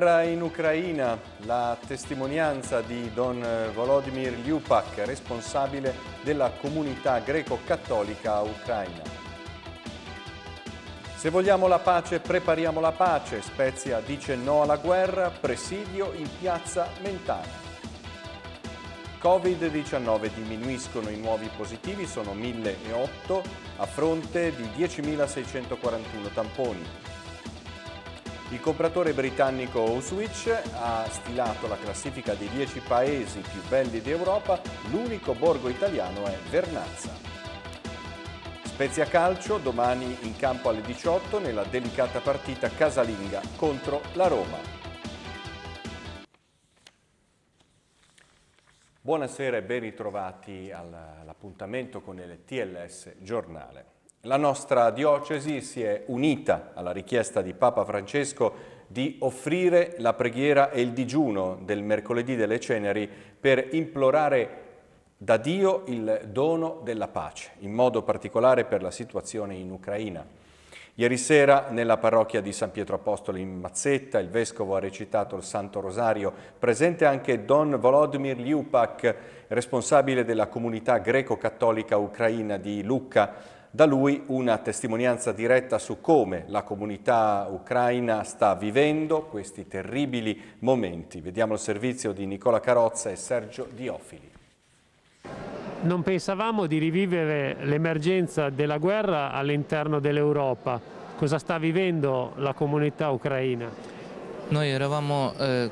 Guerra in Ucraina, la testimonianza di Don Volodymyr Liupak, responsabile della comunità greco-cattolica ucraina. Se vogliamo la pace, prepariamo la pace. Spezia dice no alla guerra, presidio in piazza Mentana. Covid-19 diminuiscono i nuovi positivi, sono 1008 a fronte di 10.641 tamponi. Il compratore britannico Auschwitz ha stilato la classifica dei 10 paesi più belli d'Europa, l'unico borgo italiano è Vernazza. Spezia Calcio, domani in campo alle 18 nella delicata partita casalinga contro la Roma. Buonasera e ben ritrovati all'appuntamento con il TLS Giornale. La nostra diocesi si è unita alla richiesta di Papa Francesco di offrire la preghiera e il digiuno del mercoledì delle ceneri per implorare da Dio il dono della pace, in modo particolare per la situazione in Ucraina. Ieri sera nella parrocchia di San Pietro Apostolo in Mazzetta il Vescovo ha recitato il Santo Rosario, presente anche Don Volodymyr Liupak, responsabile della comunità greco-cattolica ucraina di Lucca, da lui una testimonianza diretta su come la comunità ucraina sta vivendo questi terribili momenti. Vediamo il servizio di Nicola Carozza e Sergio Diofili. Non pensavamo di rivivere l'emergenza della guerra all'interno dell'Europa. Cosa sta vivendo la comunità ucraina? Noi eravamo eh,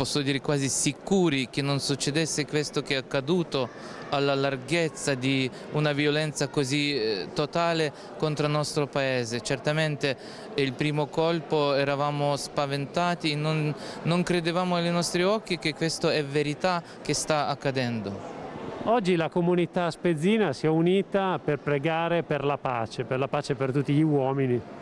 posso dire quasi sicuri che non succedesse questo che è accaduto alla larghezza di una violenza così eh, totale contro il nostro paese. Certamente il primo colpo eravamo spaventati, non, non credevamo ai nostri occhi che questo è verità che sta accadendo. Oggi la comunità spezzina si è unita per pregare per la pace, per la pace per tutti gli uomini.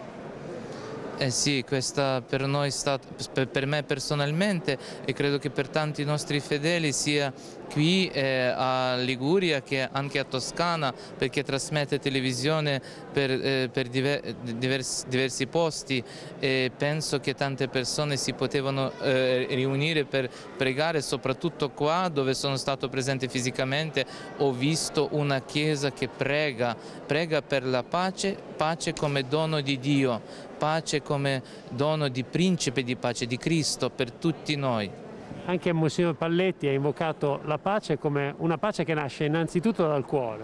Eh sì, questa per noi è stata, per me personalmente e credo che per tanti nostri fedeli sia qui eh, a Liguria che anche a Toscana perché trasmette televisione per, eh, per diver, diversi, diversi, posti e penso che tante persone si potevano eh, riunire per pregare soprattutto qua dove sono stato presente fisicamente ho visto una chiesa che prega, prega per la pace, pace come dono di Dio, pace come dono di principe di pace di Cristo per tutti noi. Anche Monsignor Palletti ha invocato la pace come una pace che nasce innanzitutto dal cuore.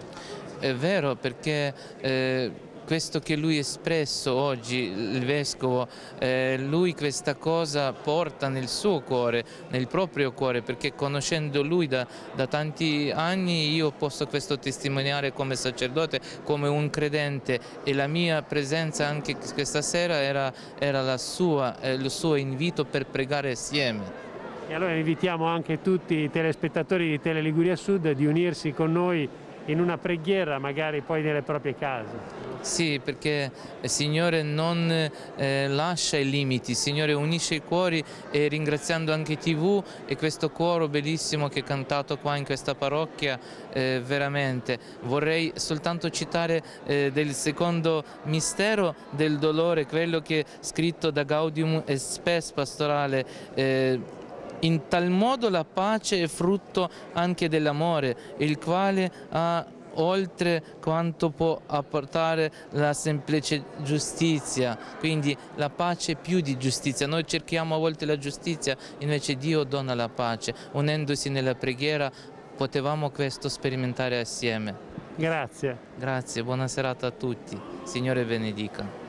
È vero perché eh, questo che lui ha espresso oggi, il Vescovo, eh, lui questa cosa porta nel suo cuore, nel proprio cuore, perché conoscendo lui da, da tanti anni io posso questo testimoniare come sacerdote, come un credente e la mia presenza anche questa sera era, era sua, eh, il suo invito per pregare assieme. E allora invitiamo anche tutti i telespettatori di Tele Liguria Sud di unirsi con noi in una preghiera magari poi nelle proprie case. Sì, perché il Signore non eh, lascia i limiti, il Signore unisce i cuori e ringraziando anche TV e questo coro bellissimo che è cantato qua in questa parrocchia, eh, veramente vorrei soltanto citare eh, del secondo mistero del dolore, quello che è scritto da Gaudium e Spes pastorale eh, in tal modo la pace è frutto anche dell'amore, il quale ha oltre quanto può apportare la semplice giustizia, quindi la pace è più di giustizia, noi cerchiamo a volte la giustizia, invece Dio dona la pace, unendosi nella preghiera potevamo questo sperimentare assieme. Grazie. Grazie, buona serata a tutti, Signore benedica.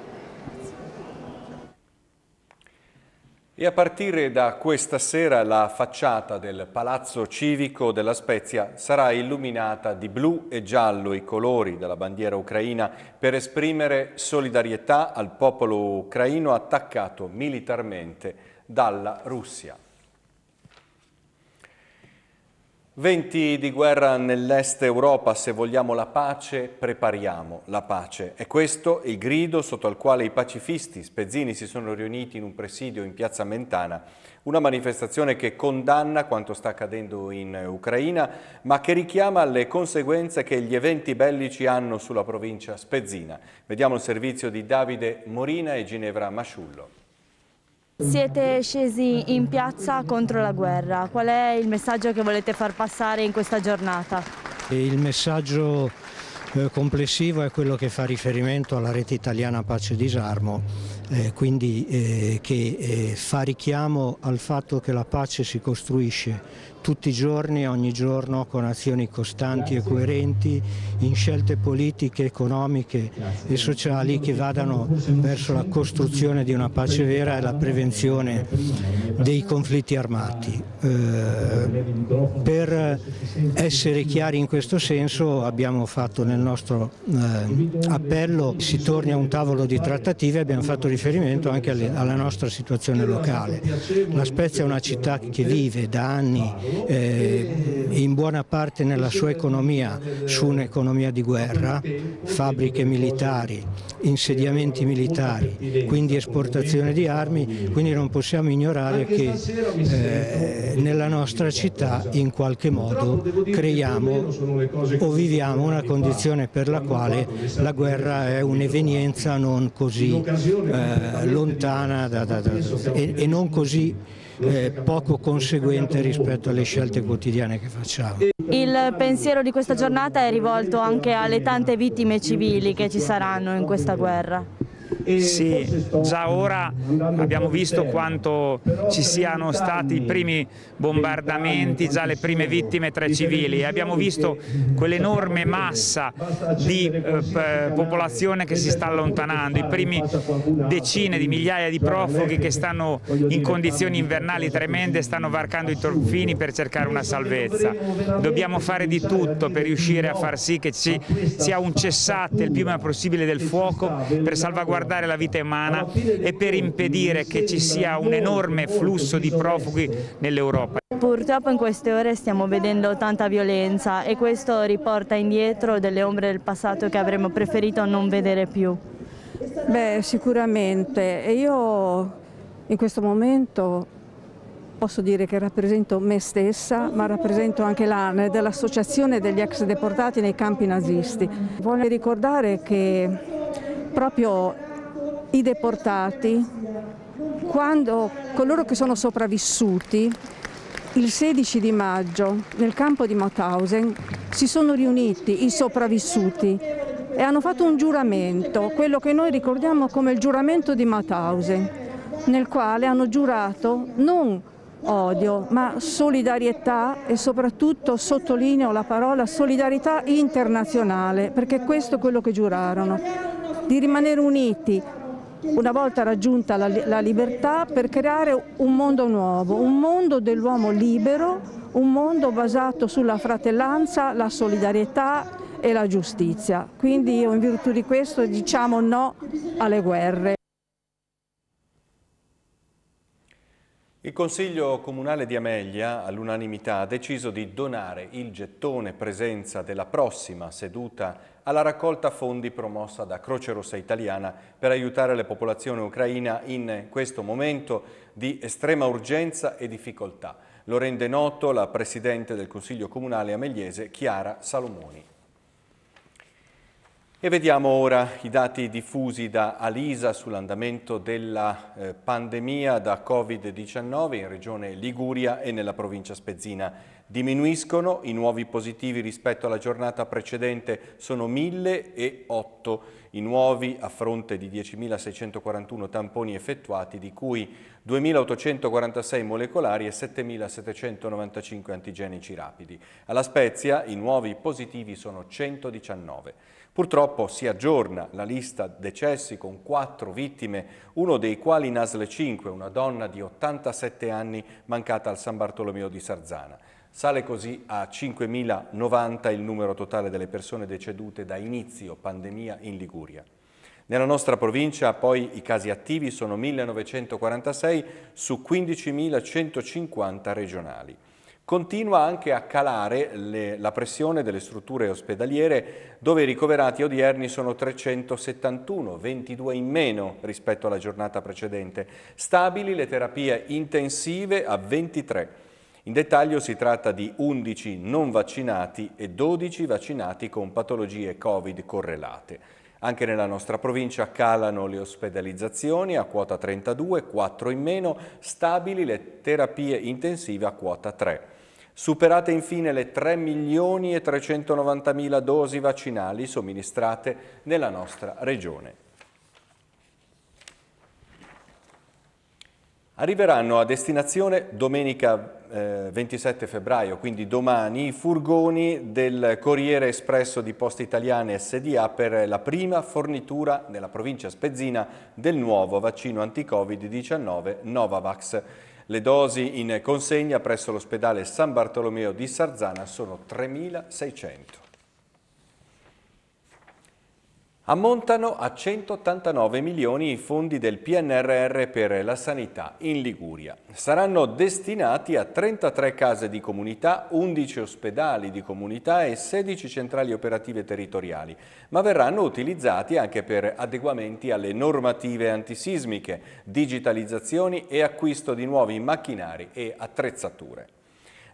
E a partire da questa sera la facciata del Palazzo Civico della Spezia sarà illuminata di blu e giallo, i colori della bandiera ucraina, per esprimere solidarietà al popolo ucraino attaccato militarmente dalla Russia. Venti di guerra nell'est Europa, se vogliamo la pace, prepariamo la pace. È questo il grido sotto il quale i pacifisti spezzini si sono riuniti in un presidio in piazza Mentana, una manifestazione che condanna quanto sta accadendo in Ucraina, ma che richiama le conseguenze che gli eventi bellici hanno sulla provincia spezzina. Vediamo il servizio di Davide Morina e Ginevra Masciullo. Siete scesi in piazza contro la guerra. Qual è il messaggio che volete far passare in questa giornata? Il messaggio eh, complessivo è quello che fa riferimento alla rete italiana Pace e Disarmo, eh, quindi eh, che eh, fa richiamo al fatto che la pace si costruisce tutti i giorni, ogni giorno, con azioni costanti e coerenti, in scelte politiche, economiche e sociali che vadano verso la costruzione di una pace vera e la prevenzione dei conflitti armati. Eh, per essere chiari in questo senso abbiamo fatto nel nostro eh, appello, si torni a un tavolo di trattative e abbiamo fatto riferimento anche alle, alla nostra situazione locale. La Spezia è una città che vive da anni eh, in buona parte nella sua economia su un'economia di guerra, fabbriche militari, insediamenti militari, quindi esportazione di armi, quindi non possiamo ignorare che eh, nella nostra città in qualche modo creiamo o viviamo una condizione per la quale la guerra è un'evenienza non così eh, lontana da, da, da, e, e non così eh, poco conseguente rispetto alle scelte quotidiane che facciamo. Il pensiero di questa giornata è rivolto anche alle tante vittime civili che ci saranno in questa guerra. Sì, già ora abbiamo visto quanto ci siano stati i primi bombardamenti, già le prime vittime tra i civili e abbiamo visto quell'enorme massa di eh, popolazione che si sta allontanando, i primi decine di migliaia di profughi che stanno in condizioni invernali tremende stanno varcando i torfini per cercare una salvezza. Dobbiamo fare di tutto per riuscire a far sì che ci sia un cessate il prima possibile del fuoco per salvaguardare salvaguardare la vita umana e per impedire che ci sia un enorme flusso di profughi nell'Europa. Purtroppo in queste ore stiamo vedendo tanta violenza e questo riporta indietro delle ombre del passato che avremmo preferito non vedere più. Beh, sicuramente. E io in questo momento posso dire che rappresento me stessa, ma rappresento anche l'ANE dell'Associazione degli ex deportati nei campi nazisti. Voglio ricordare che proprio i deportati, quando coloro che sono sopravvissuti, il 16 di maggio nel campo di Mauthausen si sono riuniti i sopravvissuti e hanno fatto un giuramento, quello che noi ricordiamo come il giuramento di Mauthausen, nel quale hanno giurato non odio, ma solidarietà e soprattutto sottolineo la parola solidarietà internazionale, perché questo è quello che giurarono, di rimanere uniti una volta raggiunta la, la libertà per creare un mondo nuovo, un mondo dell'uomo libero, un mondo basato sulla fratellanza, la solidarietà e la giustizia. Quindi in virtù di questo diciamo no alle guerre. Il Consiglio Comunale di Amelia all'unanimità ha deciso di donare il gettone presenza della prossima seduta alla raccolta fondi promossa da Croce Rossa Italiana per aiutare la popolazione ucraina in questo momento di estrema urgenza e difficoltà. Lo rende noto la Presidente del Consiglio Comunale ameliese Chiara Salomoni. E vediamo ora i dati diffusi da Alisa sull'andamento della eh, pandemia da Covid-19 in regione Liguria e nella provincia spezzina. Diminuiscono i nuovi positivi rispetto alla giornata precedente, sono 1008 i nuovi a fronte di 10.641 tamponi effettuati, di cui 2.846 molecolari e 7.795 antigenici rapidi. Alla Spezia i nuovi positivi sono 119. Purtroppo si aggiorna la lista decessi con quattro vittime, uno dei quali in Asle 5, una donna di 87 anni mancata al San Bartolomeo di Sarzana. Sale così a 5.090 il numero totale delle persone decedute da inizio pandemia in Liguria. Nella nostra provincia poi i casi attivi sono 1.946 su 15.150 regionali. Continua anche a calare le, la pressione delle strutture ospedaliere dove i ricoverati odierni sono 371, 22 in meno rispetto alla giornata precedente. Stabili le terapie intensive a 23. In dettaglio si tratta di 11 non vaccinati e 12 vaccinati con patologie Covid correlate. Anche nella nostra provincia calano le ospedalizzazioni a quota 32, 4 in meno, stabili le terapie intensive a quota 3. Superate infine le 3 milioni e 390 mila dosi vaccinali somministrate nella nostra regione. Arriveranno a destinazione domenica eh, 27 febbraio, quindi domani, i furgoni del Corriere Espresso di Poste Italiane SDA per la prima fornitura nella provincia spezzina del nuovo vaccino anti-Covid-19 Novavax. Le dosi in consegna presso l'ospedale San Bartolomeo di Sarzana sono 3.600. Ammontano a 189 milioni i fondi del PNRR per la sanità in Liguria. Saranno destinati a 33 case di comunità, 11 ospedali di comunità e 16 centrali operative territoriali, ma verranno utilizzati anche per adeguamenti alle normative antisismiche, digitalizzazioni e acquisto di nuovi macchinari e attrezzature.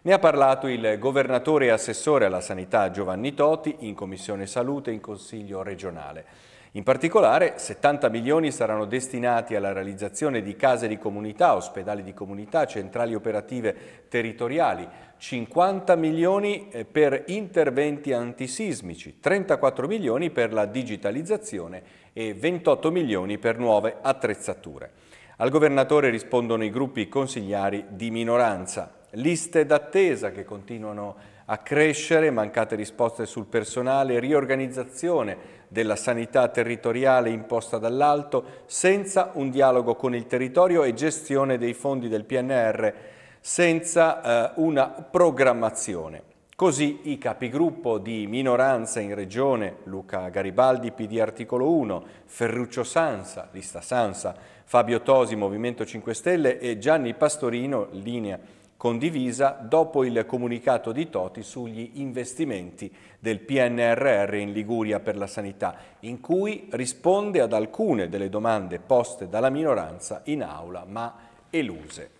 Ne ha parlato il governatore e assessore alla sanità Giovanni Toti in Commissione Salute in Consiglio regionale. In particolare 70 milioni saranno destinati alla realizzazione di case di comunità, ospedali di comunità, centrali operative territoriali, 50 milioni eh, per interventi antisismici, 34 milioni per la digitalizzazione e 28 milioni per nuove attrezzature. Al governatore rispondono i gruppi consigliari di minoranza liste d'attesa che continuano a crescere, mancate risposte sul personale, riorganizzazione della sanità territoriale imposta dall'alto, senza un dialogo con il territorio e gestione dei fondi del PNR, senza eh, una programmazione. Così i capigruppo di minoranza in regione, Luca Garibaldi, PD articolo 1, Ferruccio Sansa, lista Sansa, Fabio Tosi, Movimento 5 Stelle e Gianni Pastorino, linea condivisa dopo il comunicato di Toti sugli investimenti del PNRR in Liguria per la sanità, in cui risponde ad alcune delle domande poste dalla minoranza in aula ma eluse.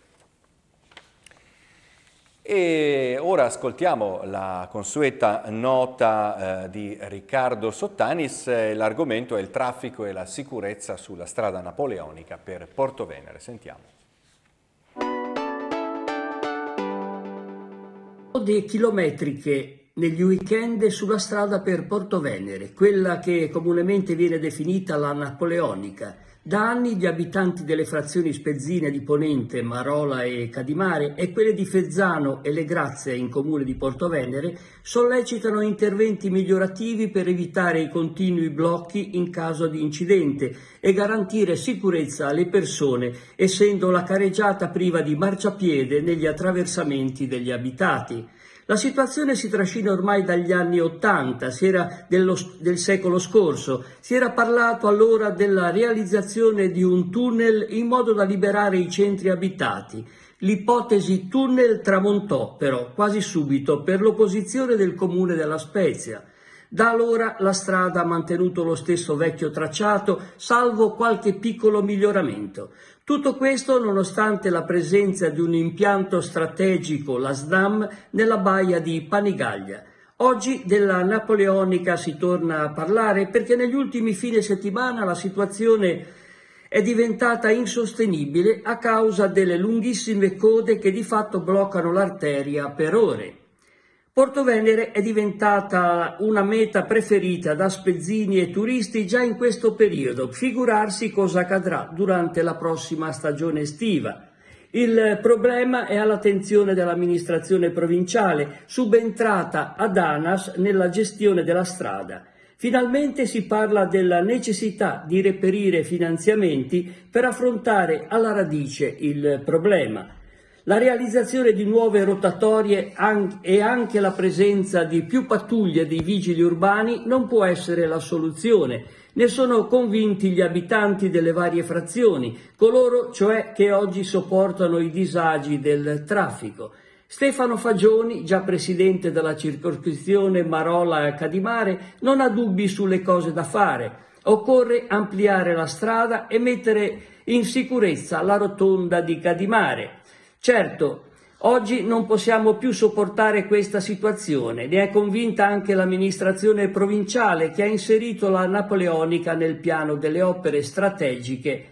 E ora ascoltiamo la consueta nota eh, di Riccardo Sottanis, l'argomento è il traffico e la sicurezza sulla strada napoleonica per Porto Venere. Sentiamo. Code chilometriche negli weekend sulla strada per Porto Venere, quella che comunemente viene definita la napoleonica. Da anni gli abitanti delle frazioni spezzine di Ponente, Marola e Cadimare e quelle di Fezzano e Le Grazie in comune di Porto Venere sollecitano interventi migliorativi per evitare i continui blocchi in caso di incidente e garantire sicurezza alle persone, essendo la careggiata priva di marciapiede negli attraversamenti degli abitati. La situazione si trascina ormai dagli anni Ottanta, del secolo scorso. Si era parlato allora della realizzazione di un tunnel in modo da liberare i centri abitati. L'ipotesi tunnel tramontò però quasi subito per l'opposizione del comune della Spezia. Da allora la strada ha mantenuto lo stesso vecchio tracciato, salvo qualche piccolo miglioramento. Tutto questo nonostante la presenza di un impianto strategico, la SDAM, nella baia di Panigaglia. Oggi della napoleonica si torna a parlare perché negli ultimi fine settimana la situazione è diventata insostenibile a causa delle lunghissime code che di fatto bloccano l'arteria per ore. Porto Venere è diventata una meta preferita da spezzini e turisti già in questo periodo, figurarsi cosa accadrà durante la prossima stagione estiva. Il problema è all'attenzione dell'amministrazione provinciale, subentrata ad ANAS nella gestione della strada. Finalmente si parla della necessità di reperire finanziamenti per affrontare alla radice il problema. La realizzazione di nuove rotatorie e anche la presenza di più pattuglie dei vigili urbani non può essere la soluzione. Ne sono convinti gli abitanti delle varie frazioni, coloro cioè che oggi sopportano i disagi del traffico. Stefano Fagioni, già presidente della circoscrizione Marola Cadimare, non ha dubbi sulle cose da fare. Occorre ampliare la strada e mettere in sicurezza la rotonda di Cadimare. Certo, Oggi non possiamo più sopportare questa situazione, ne è convinta anche l'amministrazione provinciale che ha inserito la Napoleonica nel piano delle opere strategiche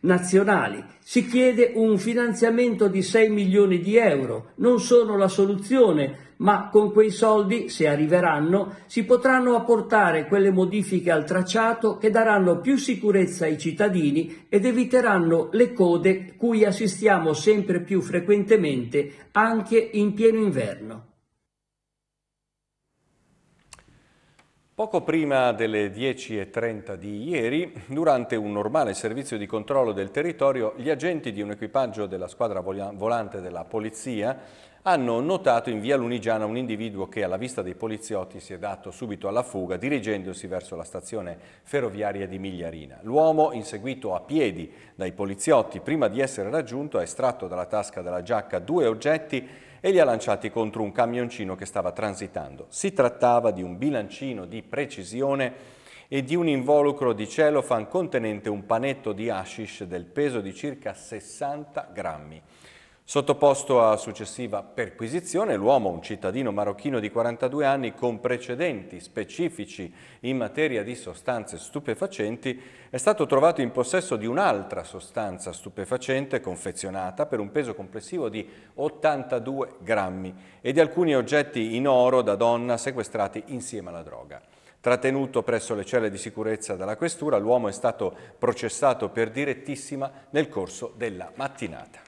nazionali. Si chiede un finanziamento di 6 milioni di euro, non sono la soluzione, ma con quei soldi, se arriveranno, si potranno apportare quelle modifiche al tracciato che daranno più sicurezza ai cittadini ed eviteranno le code cui assistiamo sempre più frequentemente anche in pieno inverno. Poco prima delle 10.30 di ieri, durante un normale servizio di controllo del territorio, gli agenti di un equipaggio della squadra volante della polizia hanno notato in via Lunigiana un individuo che alla vista dei poliziotti si è dato subito alla fuga dirigendosi verso la stazione ferroviaria di Migliarina. L'uomo, inseguito a piedi dai poliziotti, prima di essere raggiunto ha estratto dalla tasca della giacca due oggetti e li ha lanciati contro un camioncino che stava transitando. Si trattava di un bilancino di precisione e di un involucro di celofan contenente un panetto di hashish del peso di circa 60 grammi. Sottoposto a successiva perquisizione, l'uomo, un cittadino marocchino di 42 anni con precedenti specifici in materia di sostanze stupefacenti, è stato trovato in possesso di un'altra sostanza stupefacente confezionata per un peso complessivo di 82 grammi e di alcuni oggetti in oro da donna sequestrati insieme alla droga. Trattenuto presso le celle di sicurezza della questura, l'uomo è stato processato per direttissima nel corso della mattinata.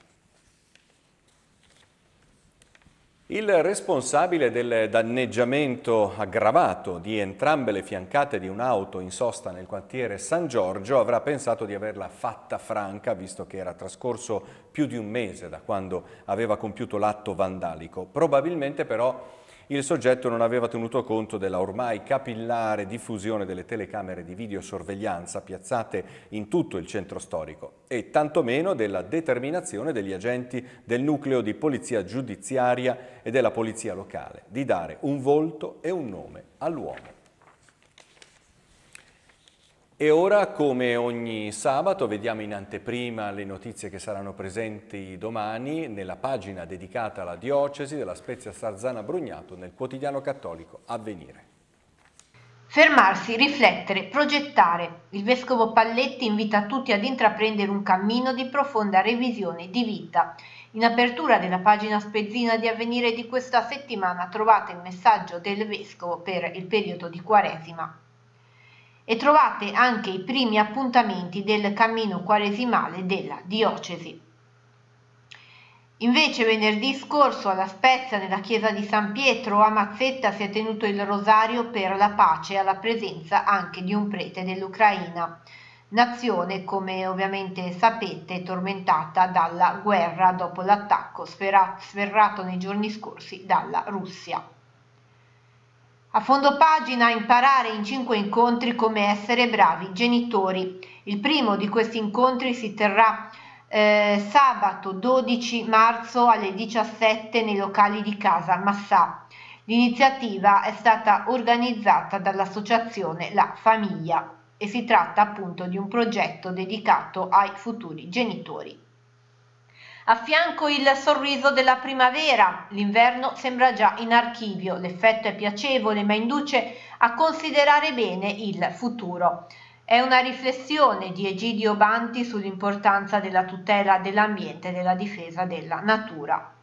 Il responsabile del danneggiamento aggravato di entrambe le fiancate di un'auto in sosta nel quartiere San Giorgio avrà pensato di averla fatta franca visto che era trascorso più di un mese da quando aveva compiuto l'atto vandalico. Probabilmente però il soggetto non aveva tenuto conto della ormai capillare diffusione delle telecamere di videosorveglianza piazzate in tutto il centro storico e tantomeno della determinazione degli agenti del nucleo di polizia giudiziaria e della polizia locale di dare un volto e un nome all'uomo. E ora, come ogni sabato, vediamo in anteprima le notizie che saranno presenti domani nella pagina dedicata alla diocesi della Spezia Sarzana Brugnato nel quotidiano cattolico Avvenire. Fermarsi, riflettere, progettare. Il Vescovo Palletti invita tutti ad intraprendere un cammino di profonda revisione di vita. In apertura della pagina spezzina di Avvenire di questa settimana trovate il messaggio del Vescovo per il periodo di Quaresima e trovate anche i primi appuntamenti del cammino quaresimale della diocesi. Invece venerdì scorso alla Spezia nella chiesa di San Pietro a Mazzetta si è tenuto il rosario per la pace alla presenza anche di un prete dell'Ucraina, nazione come ovviamente sapete tormentata dalla guerra dopo l'attacco sferrato nei giorni scorsi dalla Russia. A fondo pagina imparare in cinque incontri come essere bravi genitori. Il primo di questi incontri si terrà eh, sabato 12 marzo alle 17 nei locali di casa Massà. L'iniziativa è stata organizzata dall'associazione La Famiglia e si tratta appunto di un progetto dedicato ai futuri genitori. A fianco il sorriso della primavera, l'inverno sembra già in archivio, l'effetto è piacevole ma induce a considerare bene il futuro. È una riflessione di Egidio Banti sull'importanza della tutela dell'ambiente e della difesa della natura.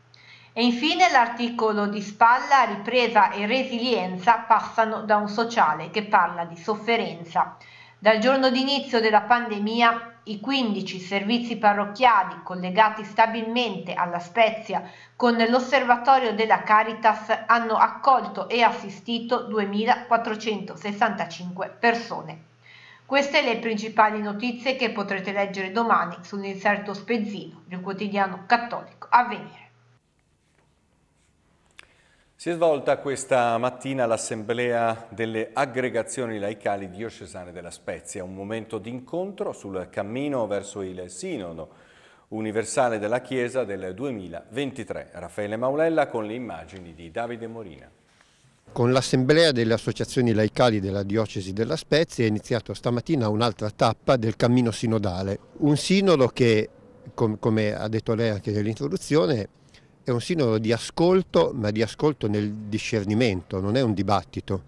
E infine l'articolo di spalla, ripresa e resilienza passano da un sociale che parla di sofferenza. Dal giorno d'inizio della pandemia i 15 servizi parrocchiali collegati stabilmente alla Spezia con l'osservatorio della Caritas hanno accolto e assistito 2.465 persone. Queste le principali notizie che potrete leggere domani sull'inserto spezzino del quotidiano cattolico Avvenire. Si è svolta questa mattina l'assemblea delle aggregazioni laicali diocesane della Spezia, un momento d'incontro sul cammino verso il Sinodo universale della Chiesa del 2023. Raffaele Maulella con le immagini di Davide Morina. Con l'assemblea delle associazioni laicali della diocesi della Spezia è iniziata stamattina un'altra tappa del cammino sinodale, un sinodo che, com come ha detto lei anche nell'introduzione, è un sintomo di ascolto, ma di ascolto nel discernimento, non è un dibattito.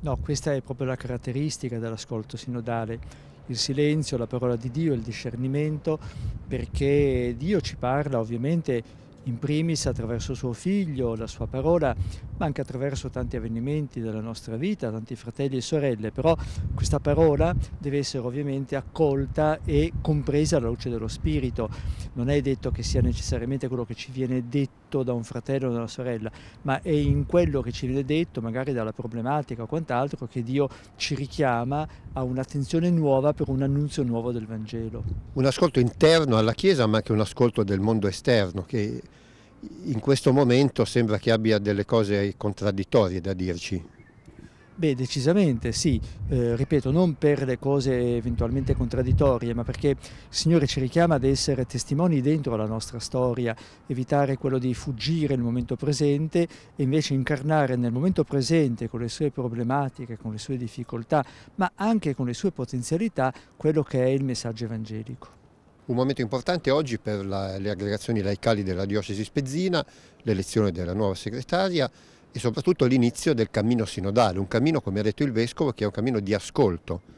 No, questa è proprio la caratteristica dell'ascolto sinodale, il silenzio, la parola di Dio, il discernimento, perché Dio ci parla ovviamente in primis attraverso suo figlio, la sua parola, ma anche attraverso tanti avvenimenti della nostra vita, tanti fratelli e sorelle, però questa parola deve essere ovviamente accolta e compresa alla luce dello Spirito. Non è detto che sia necessariamente quello che ci viene detto da un fratello o da una sorella, ma è in quello che ci viene detto, magari dalla problematica o quant'altro, che Dio ci richiama a un'attenzione nuova per un annunzio nuovo del Vangelo. Un ascolto interno alla Chiesa, ma anche un ascolto del mondo esterno, che in questo momento sembra che abbia delle cose contraddittorie da dirci. Beh, decisamente sì, eh, ripeto, non per le cose eventualmente contraddittorie, ma perché il Signore ci richiama ad essere testimoni dentro la nostra storia, evitare quello di fuggire nel momento presente e invece incarnare nel momento presente con le sue problematiche, con le sue difficoltà, ma anche con le sue potenzialità, quello che è il messaggio evangelico. Un momento importante oggi per la, le aggregazioni laicali della diocesi spezzina, l'elezione della nuova segretaria e soprattutto l'inizio del cammino sinodale, un cammino, come ha detto il Vescovo, che è un cammino di ascolto.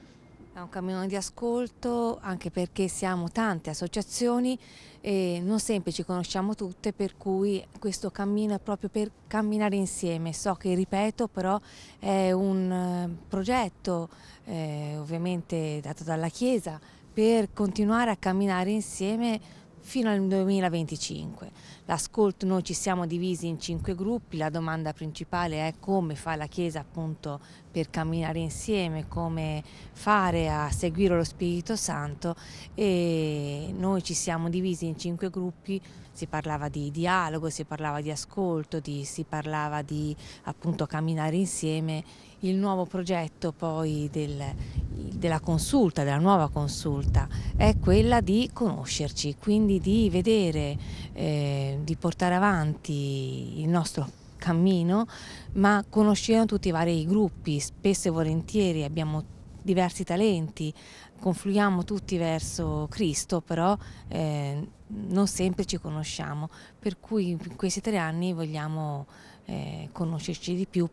È un cammino di ascolto anche perché siamo tante associazioni e non sempre ci conosciamo tutte, per cui questo cammino è proprio per camminare insieme. So che, ripeto, però è un eh, progetto eh, ovviamente dato dalla Chiesa per continuare a camminare insieme fino al 2025. L'ascolto, noi ci siamo divisi in cinque gruppi, la domanda principale è come fa la Chiesa appunto per camminare insieme, come fare a seguire lo Spirito Santo e noi ci siamo divisi in cinque gruppi, si parlava di dialogo, si parlava di ascolto, di, si parlava di appunto camminare insieme il nuovo progetto poi del, della consulta, della nuova consulta, è quella di conoscerci, quindi di vedere, eh, di portare avanti il nostro cammino, ma conoscendo tutti i vari gruppi, spesso e volentieri abbiamo diversi talenti, confluiamo tutti verso Cristo, però eh, non sempre ci conosciamo, per cui in questi tre anni vogliamo eh, conoscerci di più.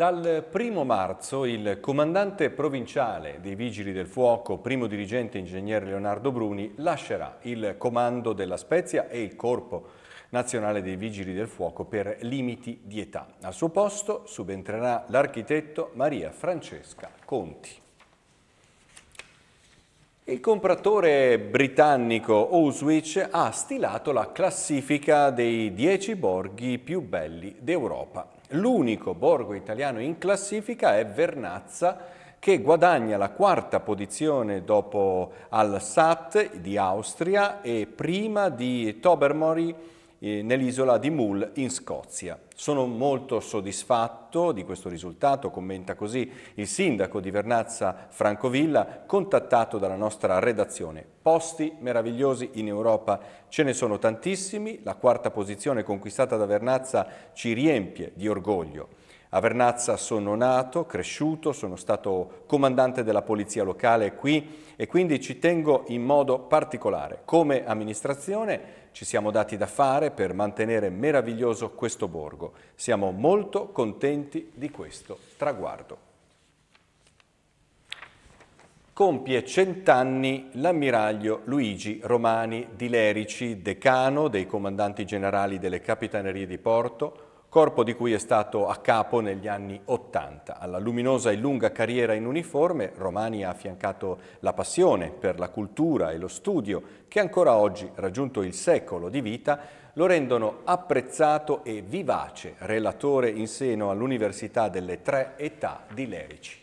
Dal primo marzo il comandante provinciale dei Vigili del Fuoco, primo dirigente ingegnere Leonardo Bruni, lascerà il comando della Spezia e il Corpo Nazionale dei Vigili del Fuoco per limiti di età. Al suo posto subentrerà l'architetto Maria Francesca Conti. Il compratore britannico Auschwitz ha stilato la classifica dei 10 borghi più belli d'Europa. L'unico borgo italiano in classifica è Vernazza, che guadagna la quarta posizione dopo Al-Sat di Austria e prima di Tobermory nell'isola di Mull in Scozia. Sono molto soddisfatto di questo risultato, commenta così il sindaco di Vernazza Franco Villa, contattato dalla nostra redazione. Posti meravigliosi in Europa ce ne sono tantissimi, la quarta posizione conquistata da Vernazza ci riempie di orgoglio. A Vernazza sono nato, cresciuto, sono stato comandante della polizia locale qui e quindi ci tengo in modo particolare. Come amministrazione ci siamo dati da fare per mantenere meraviglioso questo borgo. Siamo molto contenti di questo traguardo. Compie cent'anni l'ammiraglio Luigi Romani di Lerici, decano dei comandanti generali delle capitanerie di Porto, corpo di cui è stato a capo negli anni Ottanta. Alla luminosa e lunga carriera in uniforme, Romani ha affiancato la passione per la cultura e lo studio che ancora oggi, raggiunto il secolo di vita, lo rendono apprezzato e vivace relatore in seno all'Università delle Tre Età di Lerici.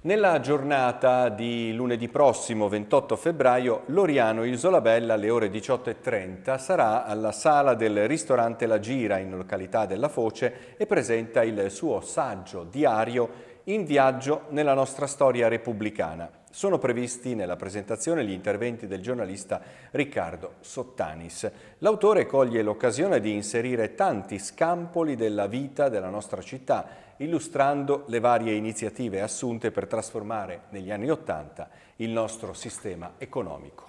Nella giornata di lunedì prossimo 28 febbraio Loriano Isolabella alle ore 18.30 sarà alla sala del ristorante La Gira in località della Foce e presenta il suo saggio diario in viaggio nella nostra storia repubblicana. Sono previsti nella presentazione gli interventi del giornalista Riccardo Sottanis. L'autore coglie l'occasione di inserire tanti scampoli della vita della nostra città, illustrando le varie iniziative assunte per trasformare negli anni Ottanta il nostro sistema economico.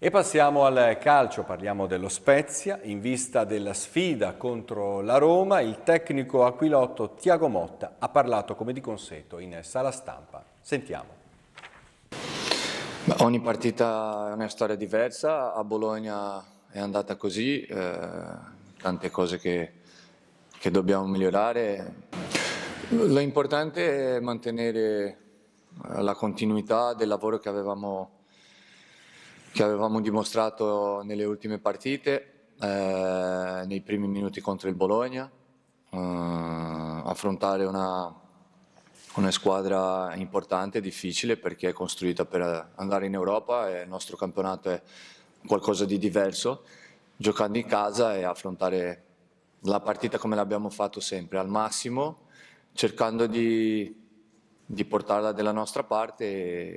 E passiamo al calcio, parliamo dello Spezia. In vista della sfida contro la Roma, il tecnico aquilotto Tiago Motta ha parlato come di consueto in sala stampa. Sentiamo. Ogni partita è una storia diversa, a Bologna è andata così, eh, tante cose che, che dobbiamo migliorare. L'importante è mantenere la continuità del lavoro che avevamo che avevamo dimostrato nelle ultime partite, eh, nei primi minuti contro il Bologna, eh, affrontare una, una squadra importante, difficile perché è costruita per andare in Europa e il nostro campionato è qualcosa di diverso, giocando in casa e affrontare la partita come l'abbiamo fatto sempre, al massimo, cercando di, di portarla dalla nostra parte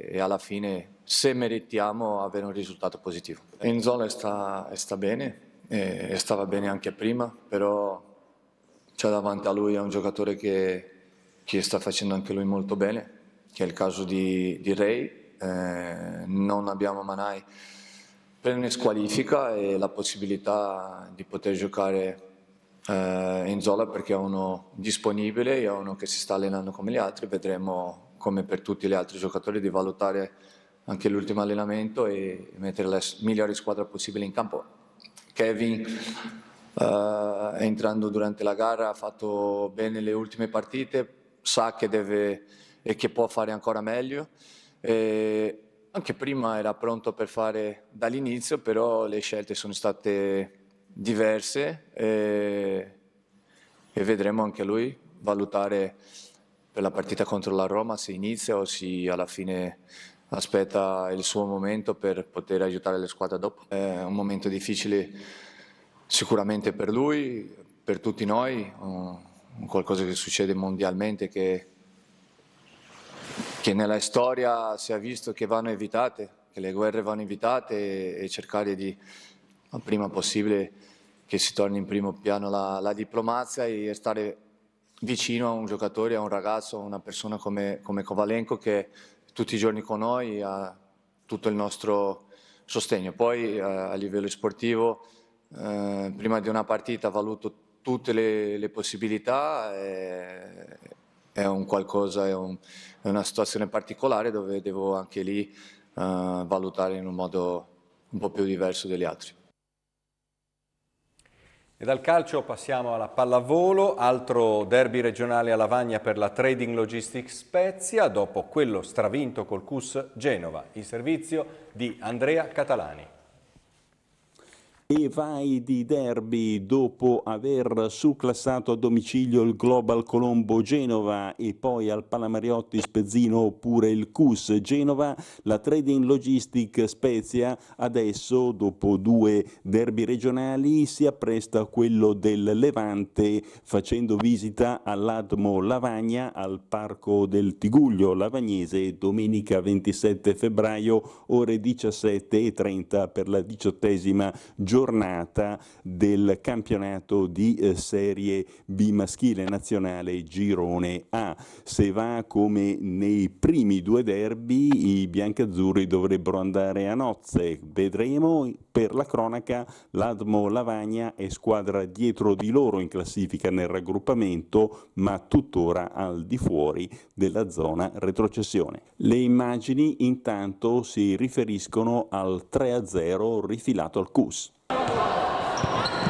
e, e alla fine se meritiamo avere un risultato positivo. Enzola sta, sta bene e stava bene anche prima, però c'è davanti a lui un giocatore che, che, sta facendo anche lui molto bene, che è il caso di, di Ray. Eh, non abbiamo Manai per una squalifica e la possibilità di poter giocare eh, Enzola perché è uno disponibile, è uno che si sta allenando come gli altri, vedremo come per tutti gli altri giocatori di valutare anche l'ultimo allenamento e mettere la migliore squadra possibile in campo. Kevin uh, entrando durante la gara ha fatto bene le ultime partite, sa che deve e che può fare ancora meglio. E anche prima era pronto per fare dall'inizio, però le scelte sono state diverse e, e vedremo anche lui valutare per la partita contro la Roma se inizia o se alla fine aspetta il suo momento per poter aiutare le squadre dopo. È un momento difficile sicuramente per lui, per tutti noi, qualcosa che succede mondialmente che, che nella storia si è visto che vanno evitate, che le guerre vanno evitate e, e cercare di, prima possibile, che si torni in primo piano la, la diplomazia e stare vicino a un giocatore, a un ragazzo, a una persona come, come Kovalenko che tutti i giorni con noi, ha tutto il nostro sostegno. Poi eh, a livello sportivo, eh, prima di una partita valuto tutte le, le possibilità, è, è, un qualcosa, è, un, è, una situazione particolare dove devo anche lì eh, valutare in un modo un po' più diverso degli altri. E dal calcio passiamo alla pallavolo, altro derby regionale a Lavagna per la Trading Logistics Spezia, dopo quello stravinto col CUS Genova, il servizio di Andrea Catalani e vai di derby dopo aver succlassato a domicilio il Global Colombo Genova e poi al Palamariotti Spezzino oppure il CUS Genova, la Trading Logistic Spezia adesso dopo due derby regionali si appresta a quello del Levante facendo visita all'Admo Lavagna al Parco del Tiguglio Lavagnese domenica 27 febbraio ore 17.30 per la diciottesima giornata giornata del campionato di eh, Serie B maschile nazionale Girone A. Se va come nei primi due derby, i biancazzurri dovrebbero andare a nozze. Vedremo per la cronaca l'Admo Lavagna è squadra dietro di loro in classifica nel raggruppamento, ma tuttora al di fuori della zona retrocessione. Le immagini intanto si riferiscono al 3-0 rifilato al CUS.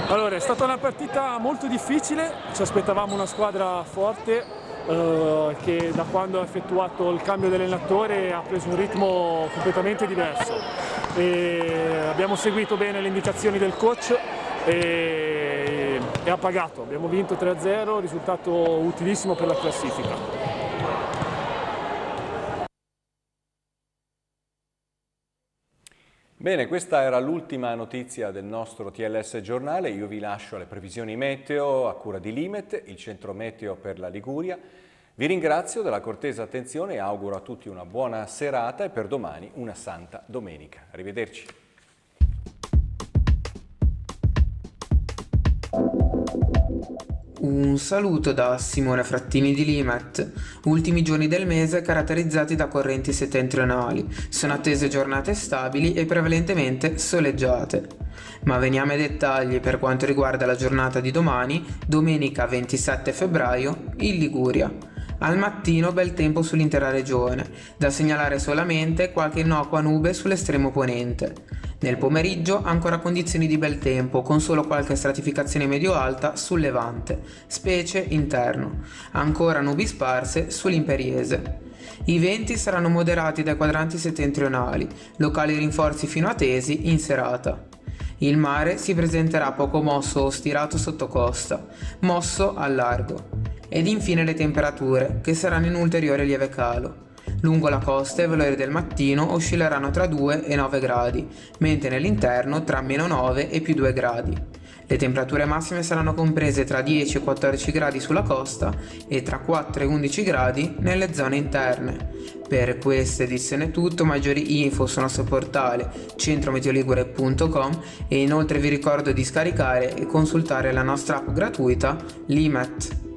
Allora, è stata una partita molto difficile, ci aspettavamo una squadra forte eh, che da quando ha effettuato il cambio dell'allenatore ha preso un ritmo completamente diverso. E abbiamo seguito bene le indicazioni del coach e, e ha pagato. Abbiamo vinto 3-0, risultato utilissimo per la classifica. Bene, questa era l'ultima notizia del nostro TLS giornale. Io vi lascio alle previsioni meteo a cura di Limet, il centro meteo per la Liguria. Vi ringrazio della cortesa attenzione e auguro a tutti una buona serata e per domani una santa domenica. Arrivederci. Un saluto da Simone Frattini di Limet. Ultimi giorni del mese caratterizzati da correnti settentrionali. Sono attese giornate stabili e prevalentemente soleggiate. Ma veniamo ai dettagli per quanto riguarda la giornata di domani, domenica 27 febbraio, in Liguria. Al mattino bel tempo sull'intera regione, da segnalare solamente qualche innocua nube sull'estremo ponente. Nel pomeriggio ancora condizioni di bel tempo, con solo qualche stratificazione medio-alta sul levante, specie interno. Ancora nubi sparse sull'imperiese. I venti saranno moderati dai quadranti settentrionali, locali rinforzi fino a tesi in serata. Il mare si presenterà poco mosso o stirato sotto costa, mosso al largo. Ed infine le temperature, che saranno in ulteriore lieve calo. Lungo la costa i valori del mattino oscilleranno tra 2 e 9 gradi, mentre nell'interno tra meno 9 e più 2 gradi. Le temperature massime saranno comprese tra 10 e 14 gradi sulla costa e tra 4 e 11 gradi nelle zone interne. Per questa edizione è tutto, maggiori info sul nostro portale centrometeoligure.com e inoltre vi ricordo di scaricare e consultare la nostra app gratuita Limet.